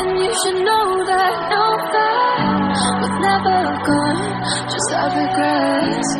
And you should know that no fight was never gone, just our regrets.